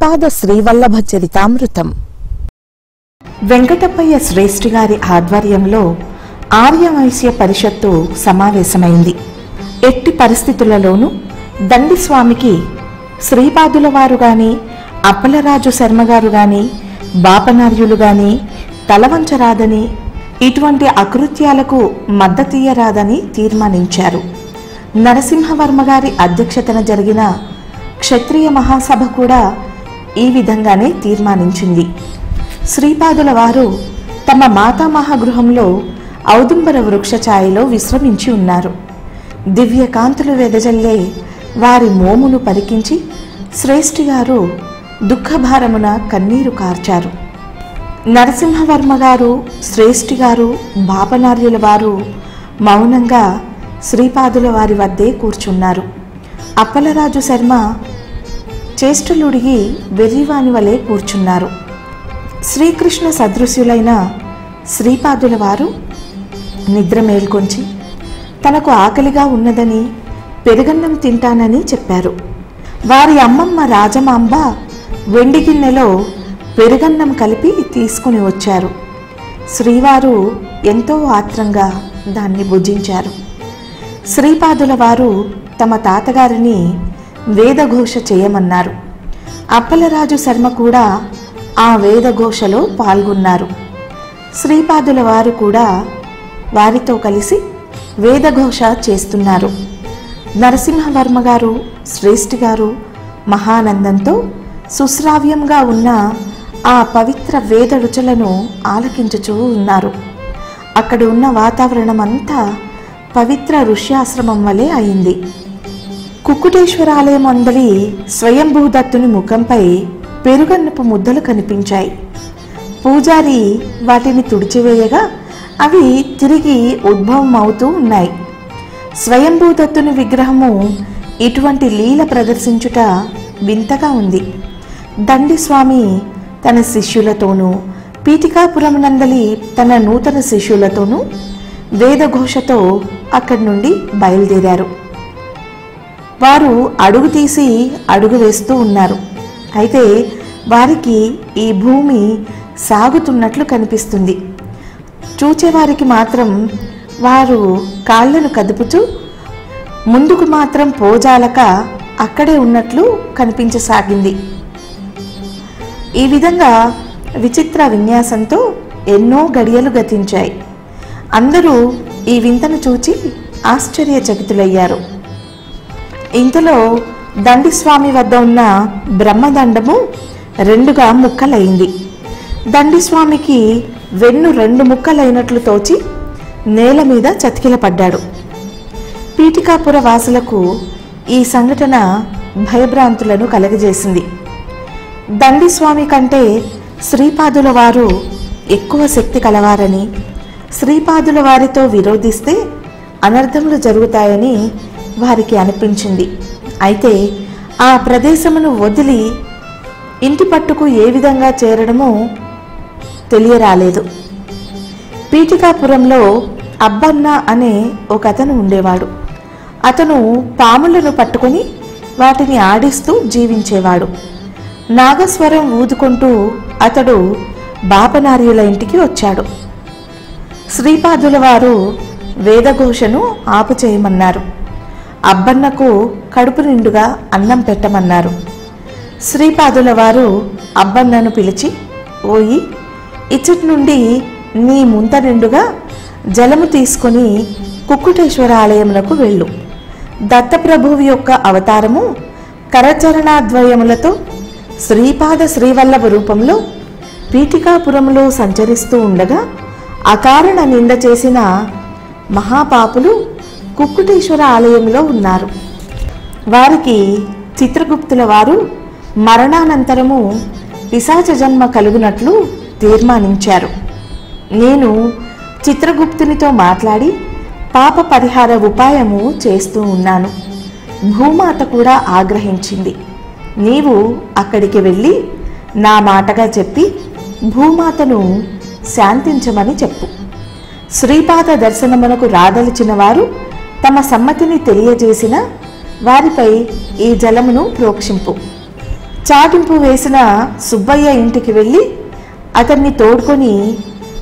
శ్రీపాద శ్రీవల్లభ చరితామృతం. వెంకటప్పయ్య శ్రేష్ఠి గారి ఆధ్వర్యంలో ఆర్యవైశ్య పరిషత్తు సమావేశమైంది. ఎట్టి పరిస్థితులలోనూ దండిస్వామికి శ్రీపాదుల వారు గాని అప్పలరాజు శర్మ గారు గాని బాపనార్యులు గాని తలవంచరాదని ఇటువంటి అకృత్యాలకు మద్దతీయరాదని తీర్మానించారు. నరసింహవర్మ గారి అధ్యక్షతన జరిగిన క్షత్రియ మహాసభ కూడా ఈ విధంగానే తీర్మానించింది. శ్రీపాదుల వారు తమ మాతామహాగృహంలో ఔదుంబర వృక్ష ఛాయలో విశ్రమించి ఉన్నారు. దివ్య కాంతులు వెదజల్లే వారి మోమును పలికించి శ్రేష్ఠి గారు దుఃఖభారమున కన్నీరు కార్చారు. నరసింహవర్మ గారు శ్రేష్ఠి గారు బాపనార్యుల వారు మౌనంగా శ్రీపాదుల వారి వద్దే కూర్చున్నారు. అప్పలరాజు శర్మ చేష్టలుడిగి వెర్రివాని వలె కూర్చున్నారు. శ్రీకృష్ణ సదృశ్యులైన శ్రీపాదుల వారు నిద్ర మేల్కొంచి తనకు ఆకలిగా ఉన్నదని పెరుగన్నం తింటానని చెప్పారు. వారి అమ్మమ్మ రాజమాంబ వెండి గిన్నెలో పెరుగన్నం కలిపి తీసుకుని వచ్చారు. శ్రీవారు ఎంతో ఆత్రంగా దాన్ని భుజించారు. శ్రీపాదుల వారు తమ తాతగారిని వేదఘోష చేయమన్నారు. అప్పలరాజు శర్మ కూడా ఆ వేదఘోషలో పాల్గొన్నారు. శ్రీపాదుల వారు కూడా వారితో కలిసి వేదఘోష చేస్తున్నారు. నరసింహవర్మ గారు శ్రేష్ఠి గారు మహానందంతో సుశ్రావ్యంగా ఉన్న ఆ పవిత్ర వేద రుచులను ఆలకించుచూ ఉన్నారు. అక్కడ ఉన్న వాతావరణం అంతా పవిత్ర ఋష్యాశ్రమం వలె అయింది. కుక్కుటేశ్వరాలయం అందలి స్వయంభూదత్తుని ముఖంపై పెరుగన్నపు ముద్దలు కనిపించాయి. పూజారి వాటిని తుడిచివేయగా అవి తిరిగి ఉద్భవం అవుతూ ఉన్నాయి. స్వయంభూదత్తుని విగ్రహము ఇటువంటి లీల ప్రదర్శించుట వింతగా ఉంది. దండి స్వామి తన శిష్యులతోనూ పీఠికాపురం నందలి తన నూతన శిష్యులతోనూ వేదఘోషతో అక్కడి నుండి బయలుదేరారు. వారు అడుగు తీసి అడుగు వేస్తూ ఉన్నారు. అయితే వారికి ఈ భూమి సాగుతున్నట్లు కనిపిస్తుంది. చూచేవారికి మాత్రం వారు కాళ్ళను కదుపుతూ ముందుకు మాత్రం పోజాలక అక్కడే ఉన్నట్లు కనిపించసాగింది. ఈ విధంగా విచిత్ర విన్యాసంతో ఎన్నో గడియలు గతించాయి. అందరూ ఈ వింతను చూచి ఆశ్చర్యచకితులయ్యారు. ఇంతలో దండిస్వామి వద్ద ఉన్న బ్రహ్మదండము రెండుగా ముక్కలైంది. దండిస్వామికి వెన్ను రెండు ముక్కలైనట్లు తోచి నేల మీద చతికిలపడ్డాడు. పీఠికాపుర వాసులకు ఈ సంఘటన భయభ్రాంతులను కలగజేసింది. దండిస్వామి కంటే శ్రీపాదుల వారు ఎక్కువ శక్తి కలవారని శ్రీపాదుల వారితో విరోధిస్తే అనర్థములు జరుగుతాయని వారికి అనిపించింది. అయితే ఆ ప్రదేశమును వదిలి ఇంటి పట్టుకు ఏ విధంగా చేరడమో తెలియరాలేదు. పీఠికాపురంలో అబ్బన్న అనే ఒక అతను ఉండేవాడు. అతను పాములను పట్టుకొని వాటిని ఆడిస్తూ జీవించేవాడు. నాగస్వరం ఊదుకుంటూ అతడు బాపనార్యుల ఇంటికి వచ్చాడు. శ్రీపాదుల వారు వేదఘోషను ఆపు చేయమన్నారు అబ్బన్నకు కడుపు నిండుగా అన్నం పెట్టమన్నారు. శ్రీపాదుల వారు అబ్బన్నను పిలిచి ఓయి ఇచ్చటి నుండి నీ ముంత నిండుగా జలము తీసుకొని కుక్కుటేశ్వర ఆలయమునకు వెళ్ళు. దత్తప్రభువు యొక్క అవతారము కరచరణాద్వయములతో శ్రీపాద శ్రీవల్లభ రూపంలో పీఠికాపురంలో సంచరిస్తూ ఉండగా అకారణ నింద చేసిన మహాపాపులు కుక్కుటేశ్వర ఆలయంలో ఉన్నారు. వారికి చిత్రగుప్తుల వారు మరణానంతరము పిశాచ జన్మ కలుగునట్లు తీర్మానించారు. నేను చిత్రగుప్తునితో మాట్లాడి పాప పరిహార ఉపాయము చేస్తూ ఉన్నాను. భూమాత కూడా ఆగ్రహించింది. నీవు అక్కడికి వెళ్ళి నా మాటగా చెప్పి భూమాతను శాంతించమని చెప్పు. శ్రీపాద దర్శనమునకు రాదలిచిన వారు తమ సమ్మతిని తెలియజేసిన వారిపై ఈ జలమును ప్రోక్షింపు. చాటింపు వేసిన సుబ్బయ్య ఇంటికి వెళ్ళి అతన్ని తోడుకొని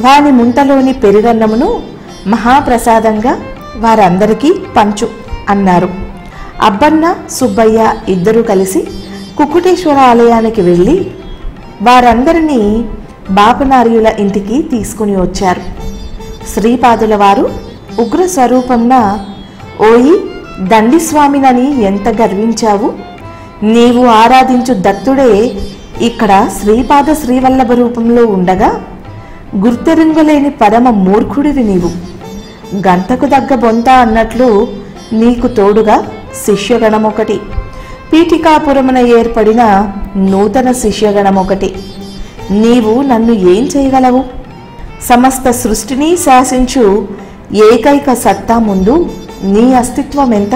వాని ముంతలోని పెరుగన్నమును మహాప్రసాదంగా వారందరికీ పంచు అన్నారు. అబ్బన్న సుబ్బయ్య ఇద్దరూ కలిసి కుకుటేశ్వర ఆలయానికి వెళ్ళి వారందరినీ బాపనార్యుల ఇంటికి తీసుకుని వచ్చారు. శ్రీపాదుల వారు ఉగ్ర స్వరూపంన ఓయి దండిస్వామినని ఎంత గర్వించావు? నీవు ఆరాధించు దత్తుడే ఇక్కడ శ్రీపాద శ్రీవల్లభ రూపంలో ఉండగా గుర్తెరుంగలేని పరమ మూర్ఖుడివి నీవు. గంతకు దగ్గ బొంత అన్నట్లు నీకు తోడుగా శిష్యగణమొకటి. పీఠికాపురమున ఏర్పడిన నూతన శిష్యగణం ఒకటి నీవు నన్ను ఏం చేయగలవు? సమస్త సృష్టిని శాసించు ఏకైక సత్తా ముందు నీ అస్తిత్వం ఎంత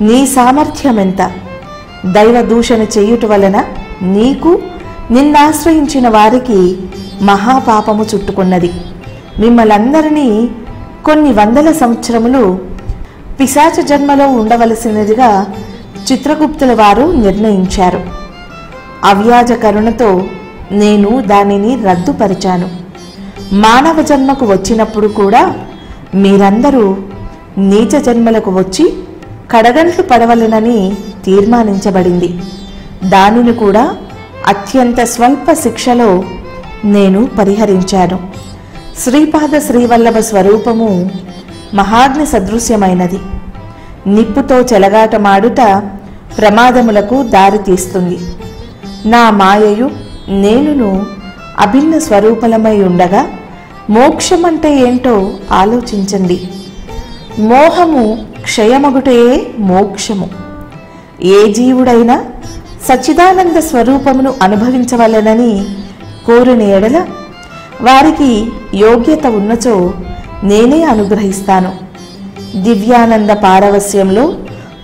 నీ సామర్థ్యం ఎంత దైవ దూషణ చేయుట వలన నీకు నిన్నాశ్రయించిన వారికి మహాపాపము చుట్టుకున్నది. మిమ్మలందరినీ కొన్ని వందల సంవత్సరములు పిశాచ జన్మలో ఉండవలసినదిగా చిత్రగుప్తుల వారు నిర్ణయించారు. అవ్యాజ కరుణతో నేను దానిని రద్దుపరిచాను. మానవ జన్మకు వచ్చినప్పుడు కూడా మీరందరూ నీచ జన్మలకు వచ్చి కడగంట్లు పడవలెనని తీర్మానించబడింది. దానిని కూడా అత్యంత స్వల్ప శిక్షలో నేను పరిహరించాను. శ్రీపాద శ్రీవల్లభ స్వరూపము మహాగ్ని సదృశ్యమైనది. నిప్పుతో చెలగాటమాడుట ప్రమాదములకు దారితీస్తుంది నా మాయయు నేనును అభిన్న స్వరూపలమై ఉండగా మోక్షమంటే ఏంటో ఆలోచించండి. మోహము క్షయమగుటే మోక్షము. ఏ జీవుడైనా సచ్చిదానంద స్వరూపమును అనుభవించవలనని కోరిన ఎడల వారికి యోగ్యత ఉన్నచో నేనే అనుగ్రహిస్తాను. దివ్యానంద పారవస్యంలో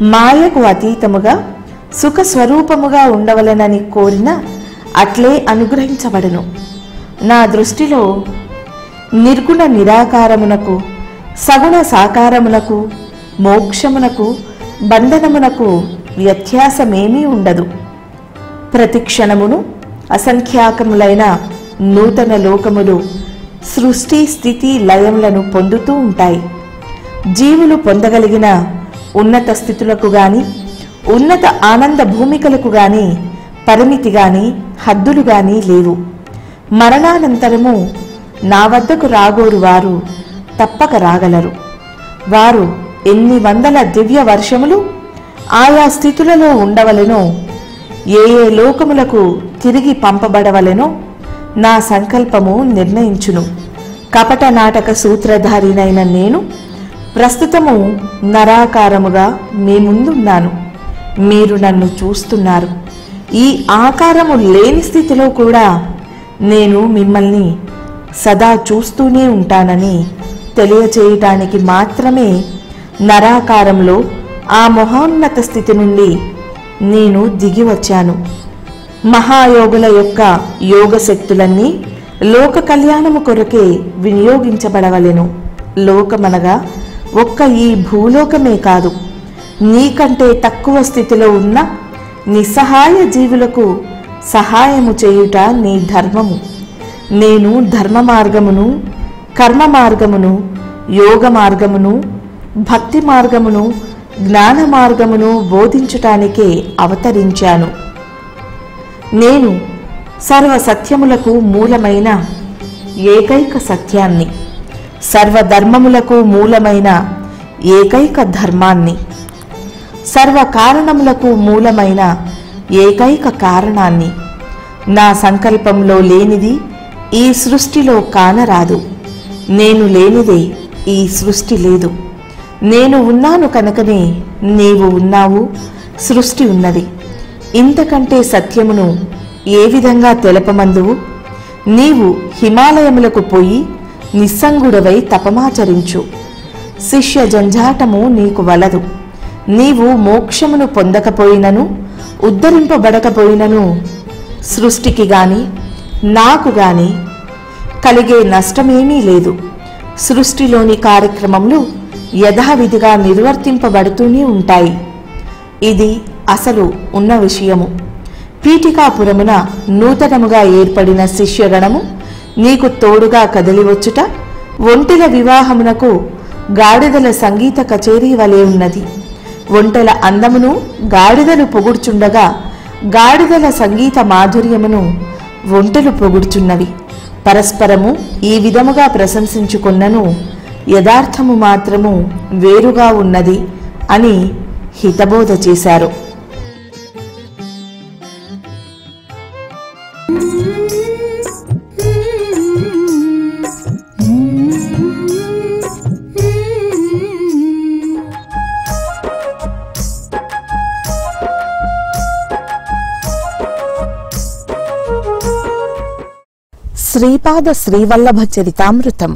మాయకు అతీతముగా సుఖ స్వరూపముగా ఉండవలనని కోరిన అట్లే అనుగ్రహించబడను. నా దృష్టిలో నిర్గుణ నిరాకారమునకు సగుణ సాకారమునకు మోక్షమునకు బంధనమునకు వ్యత్యాసమేమీ ఉండదు. ప్రతి క్షణమును అసంఖ్యాకములైన నూతన లోకములు సృష్టి స్థితి లయములను పొందుతూ ఉంటాయి. జీవులు పొందగలిగిన ఉన్నత స్థితులకు గాని ఉన్నత ఆనంద భూమికలకు గాని పరిమితి గాని హద్దులు గాని లేవు. మరణానంతరము నా వద్దకు రాగోరు వారు తప్పక రాగలరు. వారు ఎన్ని వందల దివ్య వర్షములు ఆయా స్థితులలో ఉండవలెనో ఏ ఏ లోకములకు తిరిగి పంపబడవలెనో నా సంకల్పము నిర్ణయించును. కపట నాటక సూత్రధారినైన నేను ప్రస్తుతము నరాకారముగా మీ ముందున్నాను మీరు నన్ను చూస్తున్నారు. ఈ ఆకారము లేని స్థితిలో కూడా నేను మిమ్మల్ని సదా చూస్తూనే ఉంటానని తెలియచేయటానికి మాత్రమే నరాకారంలో ఆ మహోన్నత స్థితి నుండి నేను దిగి వచ్చాను. మహాయోగుల యొక్క యోగ శక్తులన్నీ లోక కళ్యాణము కొరకే వినియోగించబడవలెను. లోకమనగా ఒక్క ఈ భూలోకమే కాదు నీకంటే తక్కువ స్థితిలో ఉన్న నిస్సహాయ జీవులకు సహాయము చేయుట నీ ధర్మము. నేను ధర్మ మార్గమును కర్మ మార్గమును యోగ మార్గమును భక్తి మార్గమును జ్ఞాన మార్గమును బోధించటానికే అవతరించాను. నేను సర్వ సత్యములకు మూలమైన ఏకైక సత్యాన్ని సర్వధర్మములకు మూలమైన ఏకైక ధర్మాన్ని సర్వ కారణములకు మూలమైన ఏకైక కారణాన్ని నా సంకల్పంలో లేనిది ఈ సృష్టిలో కానరాదు. నేను లేనిదే ఈ సృష్టి లేదు. నేను ఉన్నాను కనుకనే నీవు ఉన్నావు సృష్టి ఉన్నది. ఇంతకంటే సత్యమును ఏ విధంగా తెలపమందువు? నీవు హిమాలయములకు పోయి నిస్సంగుడవై తపమాచరించు. శిష్య జంజాటము నీకు వలదు. నీవు మోక్షమును పొందకపోయినను ఉద్ధరింపబడకపోయినను సృష్టికి గాని నాకు గాని కలిగే నష్టమేమీ లేదు. సృష్టిలోని కార్యక్రమములు యథావిధిగా నిర్వర్తింపబడుతూనే ఉంటాయి. ఇది అసలు ఉన్న విషయము. పీఠికాపురమున నూతనముగా ఏర్పడిన శిష్యగణము నీకు తోడుగా కదిలివచ్చుట ఒంటెల వివాహమునకు గాడిదల సంగీత కచేరీ వలె ఉన్నది. ఒంటెల అందమును గాడిదలు పొగుడుచుండగా గాడిదల సంగీత మాధుర్యమును ఒంటెలు పొగుడుచున్నవి. పరస్పరము ఈ విధముగా ప్రశంసించుకున్నను యథార్థము మాత్రము వేరుగా ఉన్నది అని హితబోధ చేశారు. శ్రీపాద శ్రీవల్లభ చరితామృతం.